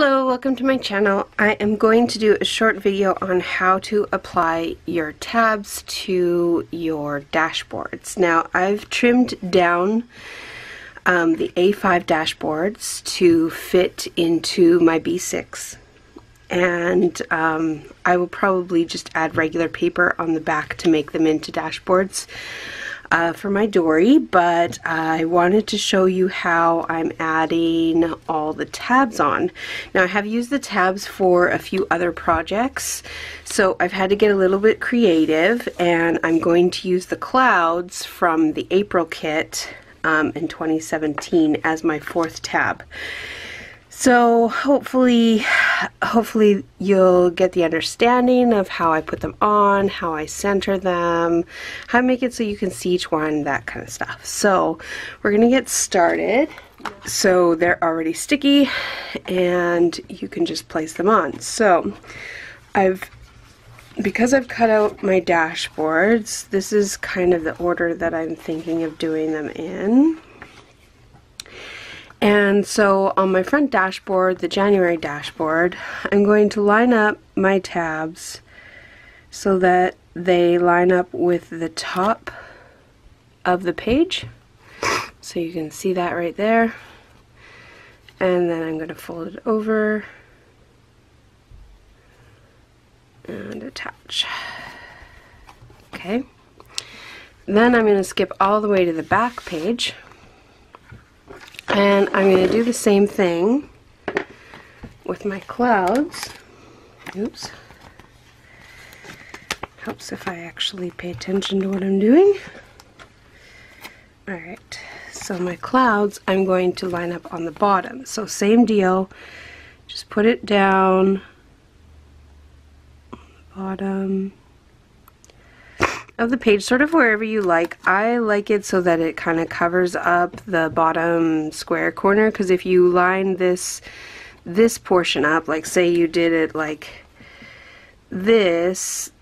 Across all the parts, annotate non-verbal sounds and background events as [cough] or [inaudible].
Hello, welcome to my channel. I am going to do a short video on how to apply your tabs to your dashboards. Now, I've trimmed down um, the A5 dashboards to fit into my B6 and um, I will probably just add regular paper on the back to make them into dashboards uh, for my dory, but I wanted to show you how I'm adding all the tabs on. Now I have used the tabs for a few other projects, so I've had to get a little bit creative, and I'm going to use the clouds from the April kit um, in 2017 as my fourth tab. So hopefully, hopefully you'll get the understanding of how I put them on, how I center them, how I make it so you can see each one, that kind of stuff. So we're gonna get started. So they're already sticky and you can just place them on. So I've because I've cut out my dashboards, this is kind of the order that I'm thinking of doing them in. And so on my front dashboard, the January dashboard, I'm going to line up my tabs so that they line up with the top of the page. So you can see that right there. And then I'm going to fold it over and attach. Okay. Then I'm going to skip all the way to the back page and I'm going to do the same thing with my clouds. Oops. Helps if I actually pay attention to what I'm doing. Alright, so my clouds I'm going to line up on the bottom. So same deal, just put it down on the bottom of the page, sort of wherever you like. I like it so that it kind of covers up the bottom square corner because if you line this this portion up, like say you did it like this,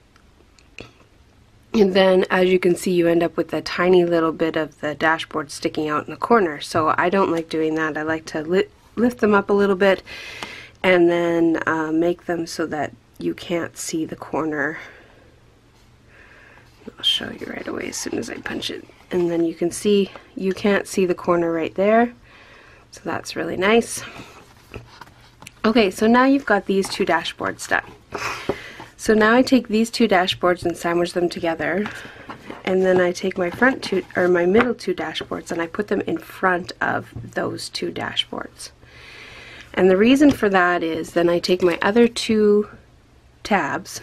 and then as you can see you end up with a tiny little bit of the dashboard sticking out in the corner. So I don't like doing that. I like to li lift them up a little bit and then uh, make them so that you can't see the corner I'll show you right away as soon as I punch it. And then you can see, you can't see the corner right there. So that's really nice. Okay, so now you've got these two dashboards done. So now I take these two dashboards and sandwich them together. And then I take my front two, or my middle two dashboards and I put them in front of those two dashboards. And the reason for that is then I take my other two tabs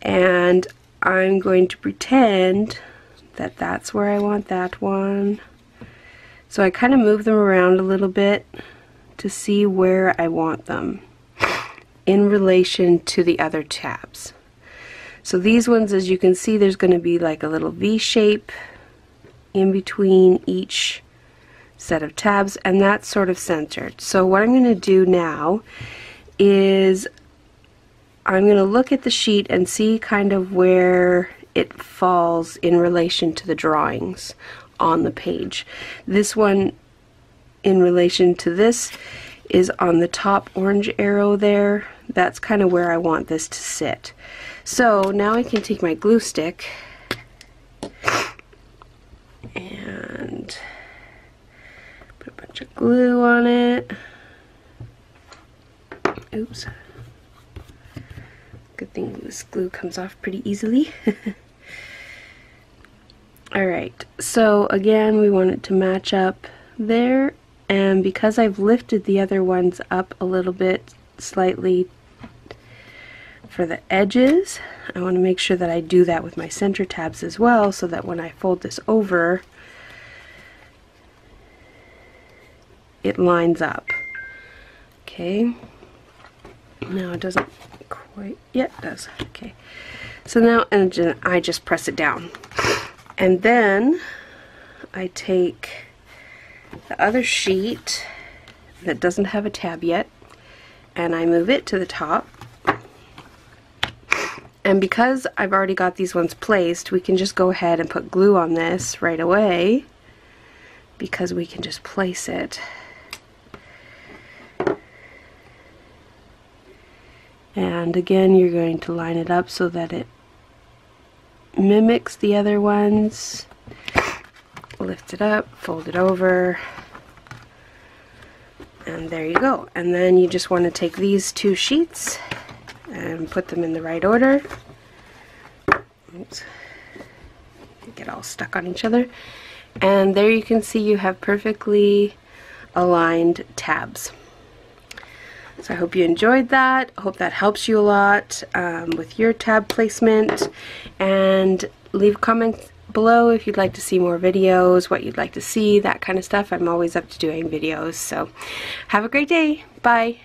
and I'm going to pretend that that's where I want that one. So I kind of move them around a little bit to see where I want them in relation to the other tabs. So these ones, as you can see, there's going to be like a little V shape in between each set of tabs, and that's sort of centered. So what I'm going to do now is I'm going to look at the sheet and see kind of where it falls in relation to the drawings on the page. This one in relation to this is on the top orange arrow there. That's kind of where I want this to sit. So now I can take my glue stick and put a bunch of glue on it. Oops. This glue comes off pretty easily. [laughs] Alright, so again we want it to match up there and because I've lifted the other ones up a little bit slightly for the edges, I want to make sure that I do that with my center tabs as well so that when I fold this over it lines up. Okay, now it doesn't quite, yeah, it does. Okay. So now and I just press it down. And then I take the other sheet that doesn't have a tab yet and I move it to the top. And because I've already got these ones placed, we can just go ahead and put glue on this right away because we can just place it and again you're going to line it up so that it mimics the other ones. Lift it up fold it over. And there you go. And then you just want to take these two sheets and put them in the right order. Oops. get all stuck on each other. And there you can see you have perfectly aligned tabs so I hope you enjoyed that. I hope that helps you a lot um, with your tab placement. And leave comments below if you'd like to see more videos, what you'd like to see, that kind of stuff. I'm always up to doing videos. So have a great day. Bye.